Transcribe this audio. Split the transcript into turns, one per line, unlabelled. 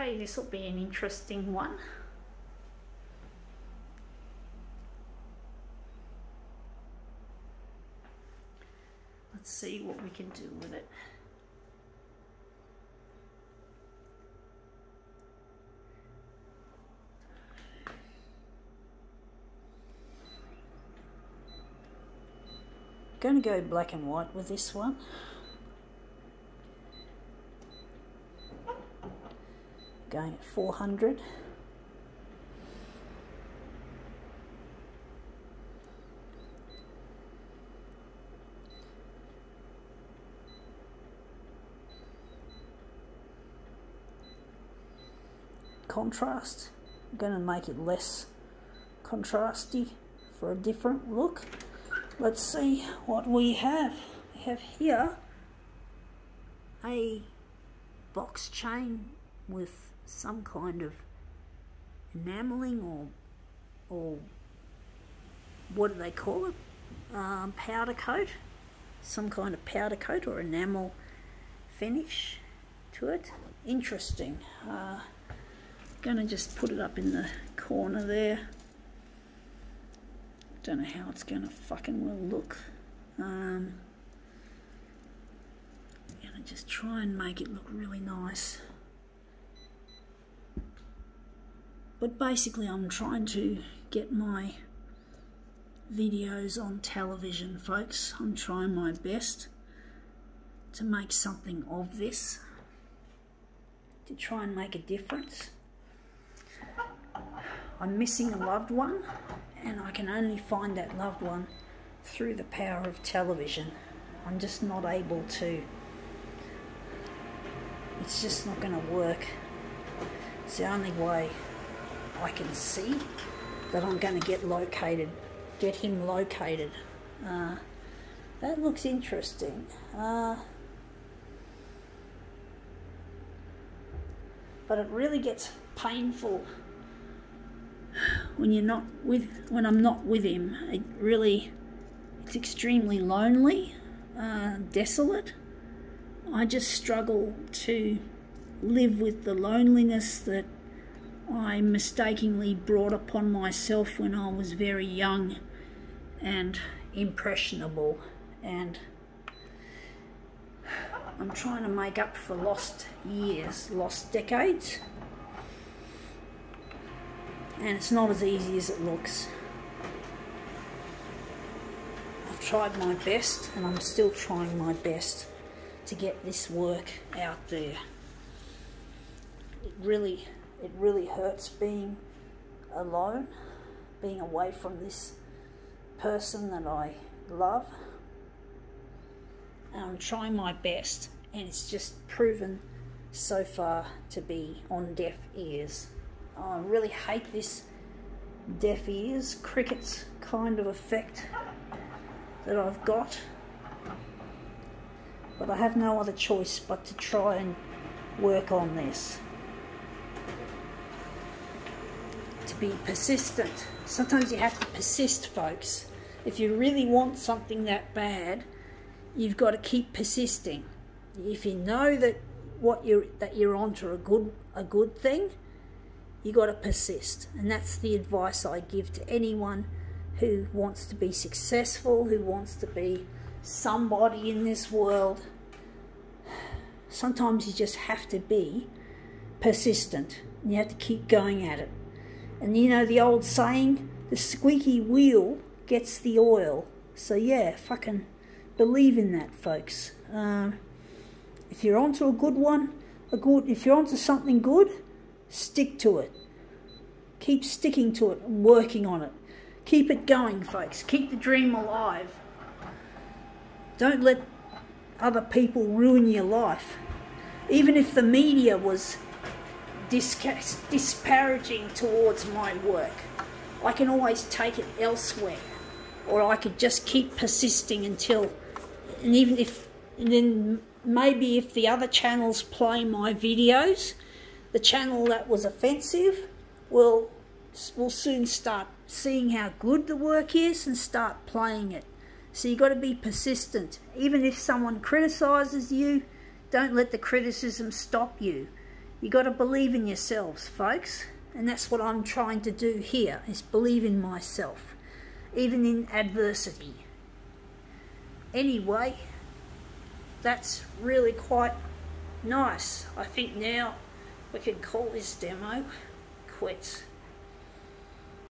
Okay, this will be an interesting one. Let's see what we can do with it. Going to go black and white with this one. Going at 400. contrast. I'm going to make it less contrasty for a different look. Let's see what we have. We have here a box chain with some kind of enameling or or what do they call it? Um, powder coat, some kind of powder coat or enamel finish to it. Interesting. Uh, Gonna just put it up in the corner there. Don't know how it's gonna fucking well look. Um, gonna just try and make it look really nice. But basically I'm trying to get my videos on television folks. I'm trying my best to make something of this to try and make a difference. I'm missing a loved one and I can only find that loved one through the power of television. I'm just not able to. It's just not going to work. It's the only way I can see that I'm going to get located, get him located. Uh, that looks interesting. Uh, but it really gets painful when you're not with when I'm not with him it really it's extremely lonely uh, desolate I just struggle to live with the loneliness that I mistakenly brought upon myself when I was very young and impressionable and I'm trying to make up for lost years, lost decades and it's not as easy as it looks. I've tried my best and I'm still trying my best to get this work out there. It really, it really hurts being alone, being away from this person that I love. And I'm trying my best and it's just proven so far to be on deaf ears. I really hate this deaf ears, crickets kind of effect that I've got. But I have no other choice but to try and work on this. To be persistent. Sometimes you have to persist, folks. If you really want something that bad, you've got to keep persisting. If you know that what you're that you're onto a good a good thing, you got to persist. And that's the advice I give to anyone who wants to be successful, who wants to be somebody in this world. Sometimes you just have to be persistent. You have to keep going at it. And you know the old saying, the squeaky wheel gets the oil. So yeah, fucking believe in that, folks. Uh, if you're onto a good one, a good, if you're onto something good, Stick to it. Keep sticking to it and working on it. Keep it going, folks. Keep the dream alive. Don't let other people ruin your life. Even if the media was disparaging towards my work, I can always take it elsewhere. Or I could just keep persisting until, and even if, and then maybe if the other channels play my videos, the channel that was offensive will will soon start seeing how good the work is and start playing it. So you've got to be persistent. Even if someone criticizes you, don't let the criticism stop you. You got to believe in yourselves, folks. And that's what I'm trying to do here, is believe in myself, even in adversity. Anyway, that's really quite nice. I think now we can call this demo quits.